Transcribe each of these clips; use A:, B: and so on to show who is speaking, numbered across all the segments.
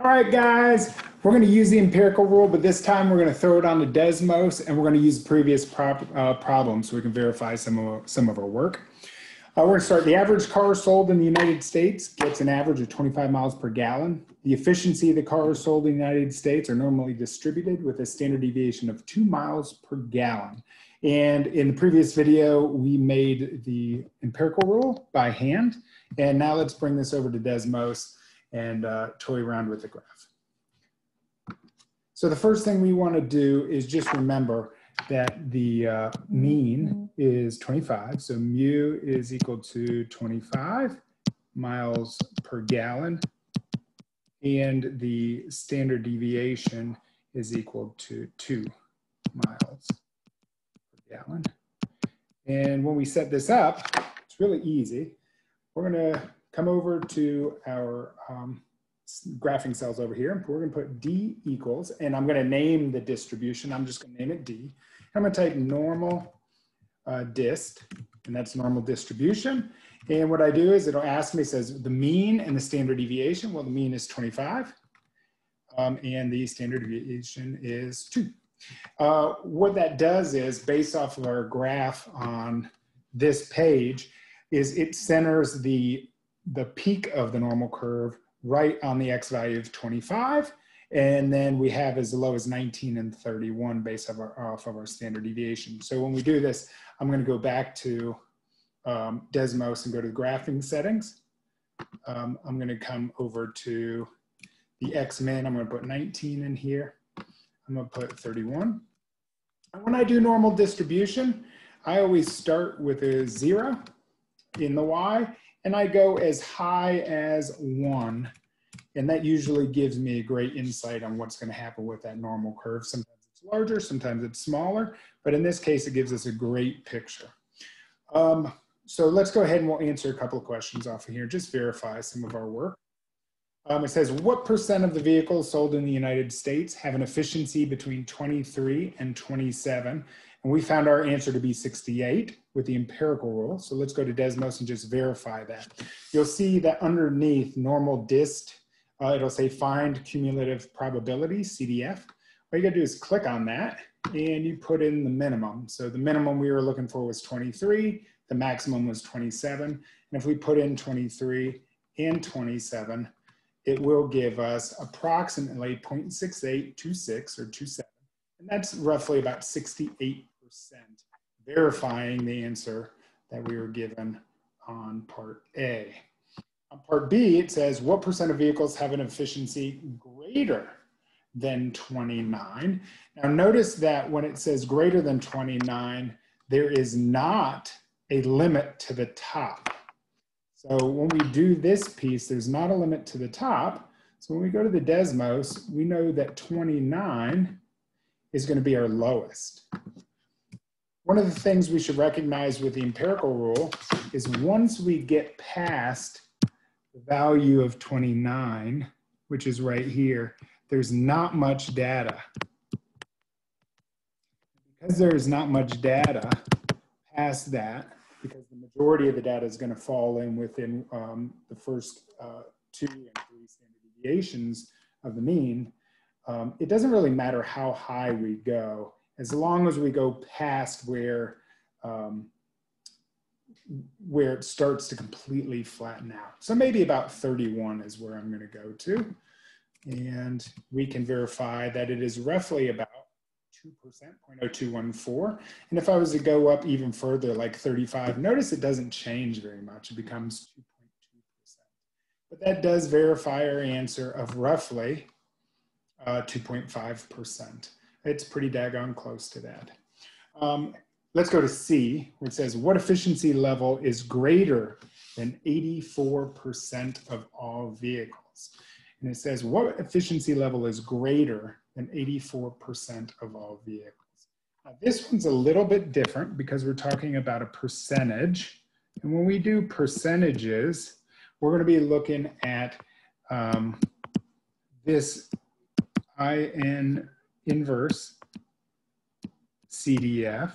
A: All right, guys, we're going to use the empirical rule, but this time we're going to throw it on to Desmos and we're going to use previous prop, uh, problems so we can verify some of, some of our work. Uh, we're going to start. The average car sold in the United States gets an average of 25 miles per gallon. The efficiency of the cars sold in the United States are normally distributed with a standard deviation of two miles per gallon. And in the previous video, we made the empirical rule by hand. And now let's bring this over to Desmos and uh, toy around with the graph. So the first thing we want to do is just remember that the uh, mean is 25. So mu is equal to 25 miles per gallon. And the standard deviation is equal to two miles per gallon. And when we set this up, it's really easy. We're gonna come over to our um, graphing cells over here. And We're gonna put D equals, and I'm gonna name the distribution. I'm just gonna name it D. I'm gonna type normal uh, dist, and that's normal distribution. And what I do is it'll ask me, says the mean and the standard deviation. Well, the mean is 25, um, and the standard deviation is two. Uh, what that does is based off of our graph on this page, is it centers the the peak of the normal curve right on the x value of 25. And then we have as low as 19 and 31 based off, our, off of our standard deviation. So when we do this, I'm gonna go back to um, Desmos and go to the graphing settings. Um, I'm gonna come over to the X min, I'm gonna put 19 in here. I'm gonna put 31. And when I do normal distribution, I always start with a zero in the Y and I go as high as one. And that usually gives me a great insight on what's gonna happen with that normal curve. Sometimes it's larger, sometimes it's smaller, but in this case, it gives us a great picture. Um, so let's go ahead and we'll answer a couple of questions off of here, just verify some of our work. Um, it says, what percent of the vehicles sold in the United States have an efficiency between 23 and 27? And we found our answer to be 68 with the empirical rule. So let's go to Desmos and just verify that. You'll see that underneath normal dist, uh, it'll say find cumulative probability, CDF. All you gotta do is click on that and you put in the minimum. So the minimum we were looking for was 23, the maximum was 27. And if we put in 23 and 27, it will give us approximately 0.6826 or 27. And that's roughly about 68 verifying the answer that we were given on part A. On part B, it says what percent of vehicles have an efficiency greater than 29? Now notice that when it says greater than 29, there is not a limit to the top. So when we do this piece, there's not a limit to the top. So when we go to the Desmos, we know that 29 is gonna be our lowest. One of the things we should recognize with the empirical rule is once we get past the value of 29, which is right here, there's not much data. Because there is not much data past that, because the majority of the data is going to fall in within um, the first uh, two and three standard deviations of the mean, um, it doesn't really matter how high we go as long as we go past where um, where it starts to completely flatten out. So maybe about 31 is where I'm gonna go to. And we can verify that it is roughly about 2%, 0.0214. And if I was to go up even further, like 35, notice it doesn't change very much. It becomes 2.2%. But that does verify our answer of roughly 2.5%. Uh, it's pretty daggone close to that. Um, let's go to C, which says what efficiency level is greater than 84% of all vehicles? And it says what efficiency level is greater than 84% of all vehicles? Now, this one's a little bit different because we're talking about a percentage. And when we do percentages, we're going to be looking at um, this IN inverse CDF.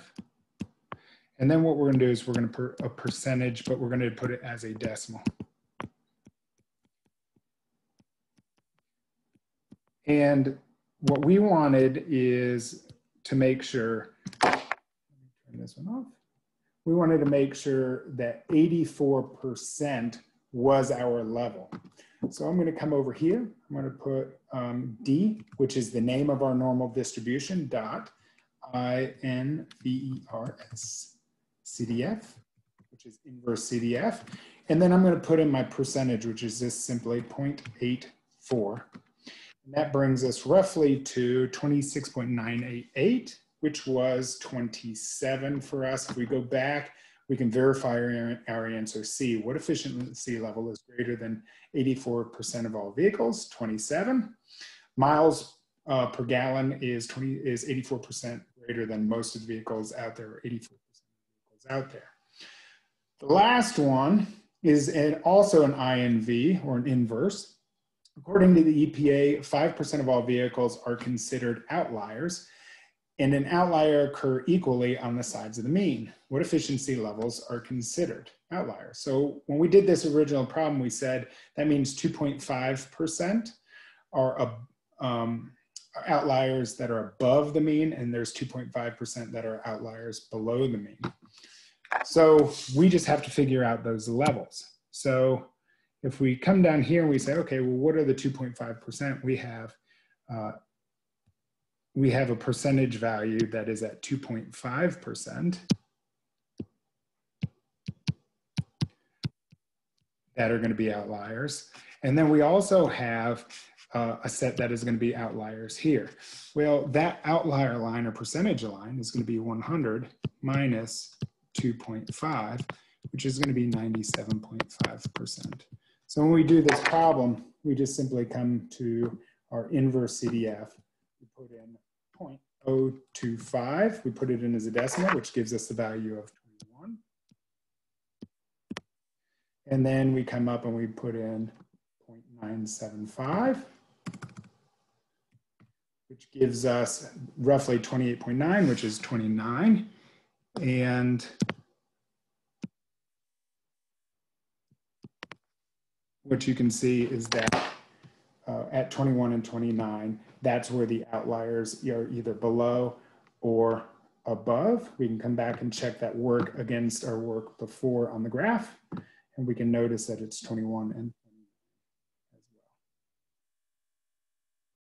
A: And then what we're gonna do is we're gonna put a percentage, but we're gonna put it as a decimal. And what we wanted is to make sure, let me turn this one off. We wanted to make sure that 84% was our level. So I'm going to come over here. I'm going to put um, D, which is the name of our normal distribution, dot I-N-V-E-R-S CDF, which is inverse CDF. And then I'm going to put in my percentage, which is just simply 0.84. And that brings us roughly to 26.988, which was 27 for us. If we go back, we can verify our, our answer C. What efficiency level is greater than 84% of all vehicles? 27. Miles uh, per gallon is 20 is 84% greater than most of the vehicles out there, 84% of vehicles out there. The last one is an, also an INV or an inverse. According to the EPA, 5% of all vehicles are considered outliers, and an outlier occur equally on the sides of the mean. What efficiency levels are considered outliers? So when we did this original problem, we said that means 2.5% are um, outliers that are above the mean, and there's 2.5% that are outliers below the mean. So we just have to figure out those levels. So if we come down here and we say, okay, well, what are the 2.5%? We have uh, we have a percentage value that is at 2.5% that are going to be outliers. And then we also have uh, a set that is going to be outliers here. Well, that outlier line or percentage line is going to be 100 minus 2.5, which is going to be 97.5%. So when we do this problem, we just simply come to our inverse CDF. Put in 0.025. We put it in as a decimal, which gives us the value of 21. And then we come up and we put in 0.975 which gives us roughly 28.9, which is 29. And what you can see is that uh, at 21 and 29, that's where the outliers are either below or above. We can come back and check that work against our work before on the graph, and we can notice that it's 21 and